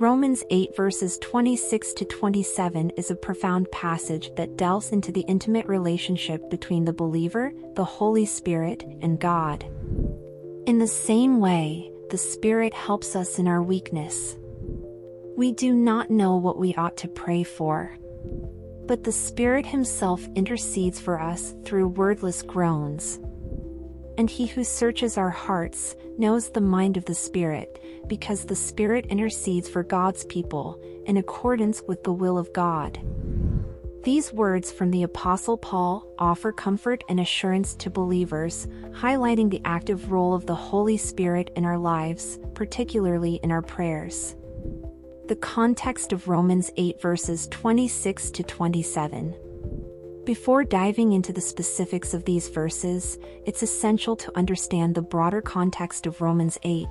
Romans 8 verses 26 to 27 is a profound passage that delves into the intimate relationship between the believer, the Holy Spirit, and God. In the same way, the Spirit helps us in our weakness. We do not know what we ought to pray for. But the Spirit Himself intercedes for us through wordless groans. And He who searches our hearts knows the mind of the Spirit, because the Spirit intercedes for God's people, in accordance with the will of God. These words from the Apostle Paul offer comfort and assurance to believers, highlighting the active role of the Holy Spirit in our lives, particularly in our prayers the context of Romans 8 verses 26 to 27. Before diving into the specifics of these verses, it's essential to understand the broader context of Romans 8.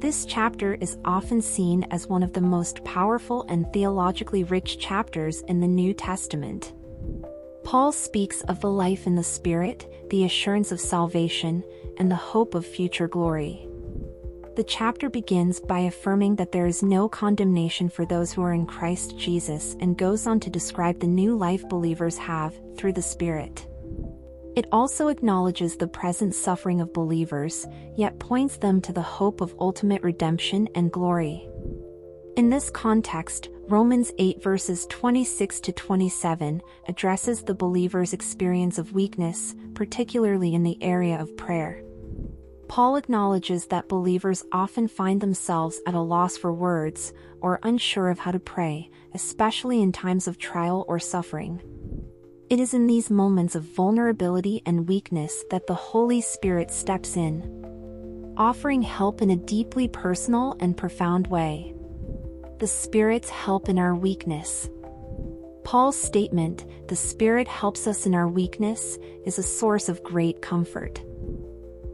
This chapter is often seen as one of the most powerful and theologically rich chapters in the New Testament. Paul speaks of the life in the Spirit, the assurance of salvation, and the hope of future glory. The chapter begins by affirming that there is no condemnation for those who are in Christ Jesus and goes on to describe the new life believers have through the Spirit. It also acknowledges the present suffering of believers, yet points them to the hope of ultimate redemption and glory. In this context, Romans 8 verses 26 to 27 addresses the believer's experience of weakness, particularly in the area of prayer. Paul acknowledges that believers often find themselves at a loss for words or unsure of how to pray, especially in times of trial or suffering. It is in these moments of vulnerability and weakness that the Holy Spirit steps in, offering help in a deeply personal and profound way. The Spirit's help in our weakness. Paul's statement, the Spirit helps us in our weakness, is a source of great comfort.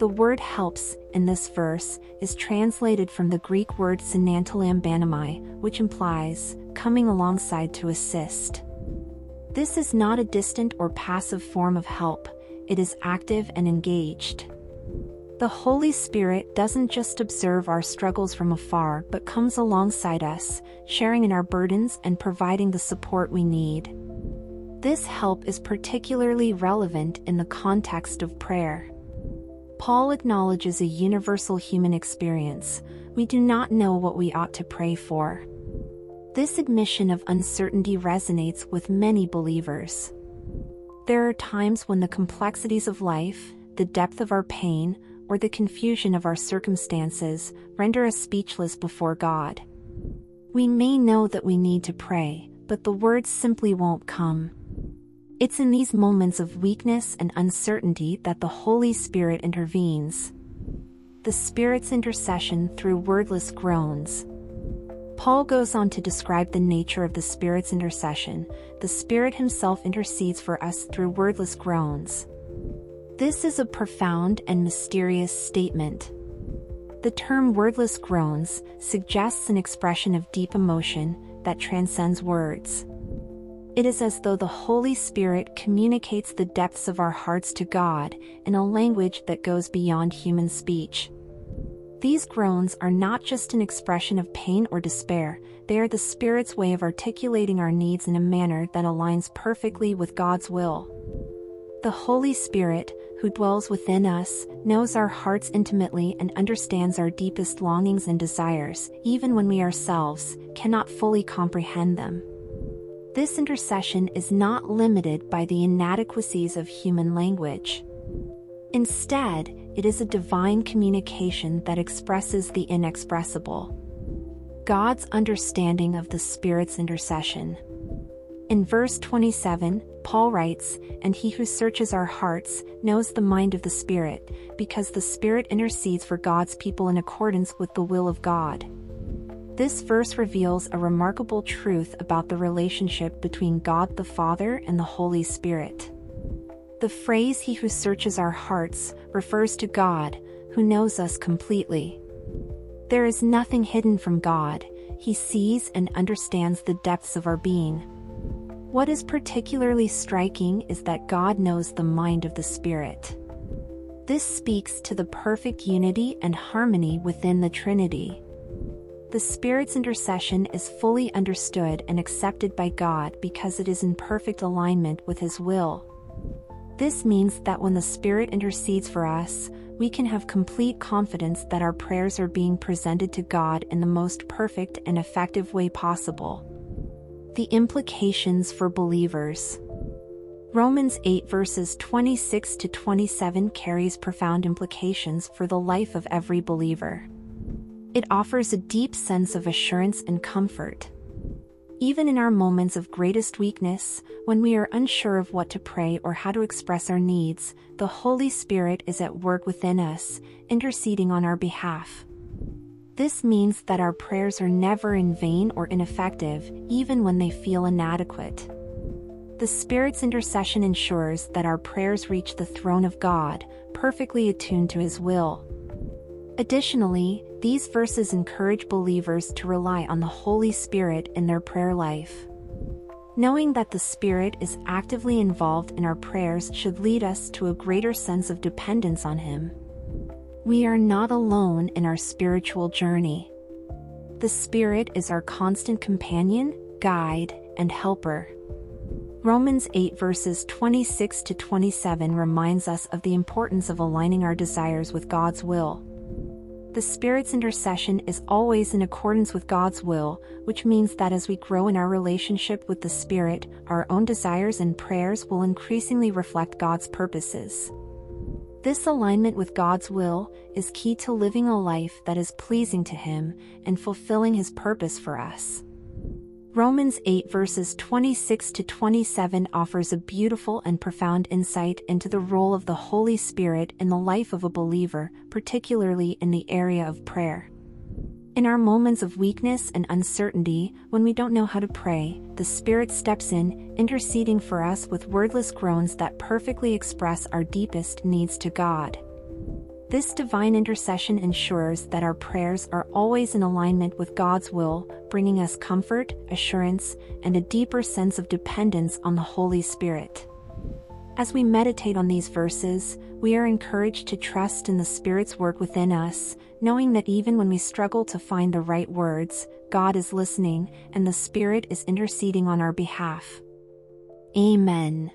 The word helps, in this verse, is translated from the Greek word synantilambanomai, which implies coming alongside to assist. This is not a distant or passive form of help, it is active and engaged. The Holy Spirit doesn't just observe our struggles from afar but comes alongside us, sharing in our burdens and providing the support we need. This help is particularly relevant in the context of prayer. Paul acknowledges a universal human experience. We do not know what we ought to pray for. This admission of uncertainty resonates with many believers. There are times when the complexities of life, the depth of our pain, or the confusion of our circumstances render us speechless before God. We may know that we need to pray, but the words simply won't come. It's in these moments of weakness and uncertainty that the Holy Spirit intervenes. The Spirit's intercession through wordless groans. Paul goes on to describe the nature of the Spirit's intercession. The Spirit Himself intercedes for us through wordless groans. This is a profound and mysterious statement. The term wordless groans suggests an expression of deep emotion that transcends words. It is as though the Holy Spirit communicates the depths of our hearts to God in a language that goes beyond human speech. These groans are not just an expression of pain or despair, they are the Spirit's way of articulating our needs in a manner that aligns perfectly with God's will. The Holy Spirit, who dwells within us, knows our hearts intimately and understands our deepest longings and desires, even when we ourselves cannot fully comprehend them. This intercession is not limited by the inadequacies of human language. Instead, it is a divine communication that expresses the inexpressible. God's understanding of the Spirit's intercession. In verse 27, Paul writes, And he who searches our hearts knows the mind of the Spirit, because the Spirit intercedes for God's people in accordance with the will of God. This verse reveals a remarkable truth about the relationship between God the Father and the Holy Spirit. The phrase He who searches our hearts refers to God, who knows us completely. There is nothing hidden from God, He sees and understands the depths of our being. What is particularly striking is that God knows the mind of the Spirit. This speaks to the perfect unity and harmony within the Trinity. The Spirit's intercession is fully understood and accepted by God because it is in perfect alignment with His will. This means that when the Spirit intercedes for us, we can have complete confidence that our prayers are being presented to God in the most perfect and effective way possible. The implications for believers. Romans 8 verses 26 to 27 carries profound implications for the life of every believer. It offers a deep sense of assurance and comfort. Even in our moments of greatest weakness, when we are unsure of what to pray or how to express our needs, the Holy Spirit is at work within us, interceding on our behalf. This means that our prayers are never in vain or ineffective, even when they feel inadequate. The Spirit's intercession ensures that our prayers reach the throne of God, perfectly attuned to His will. Additionally, these verses encourage believers to rely on the Holy Spirit in their prayer life. Knowing that the Spirit is actively involved in our prayers should lead us to a greater sense of dependence on Him. We are not alone in our spiritual journey. The Spirit is our constant companion, guide, and helper. Romans 8 verses 26 to 27 reminds us of the importance of aligning our desires with God's will. The Spirit's intercession is always in accordance with God's will, which means that as we grow in our relationship with the Spirit, our own desires and prayers will increasingly reflect God's purposes. This alignment with God's will is key to living a life that is pleasing to Him and fulfilling His purpose for us. Romans 8 verses 26 to 27 offers a beautiful and profound insight into the role of the Holy Spirit in the life of a believer, particularly in the area of prayer. In our moments of weakness and uncertainty, when we don't know how to pray, the Spirit steps in, interceding for us with wordless groans that perfectly express our deepest needs to God. This divine intercession ensures that our prayers are always in alignment with God's will, bringing us comfort, assurance, and a deeper sense of dependence on the Holy Spirit. As we meditate on these verses, we are encouraged to trust in the Spirit's work within us, knowing that even when we struggle to find the right words, God is listening and the Spirit is interceding on our behalf. Amen.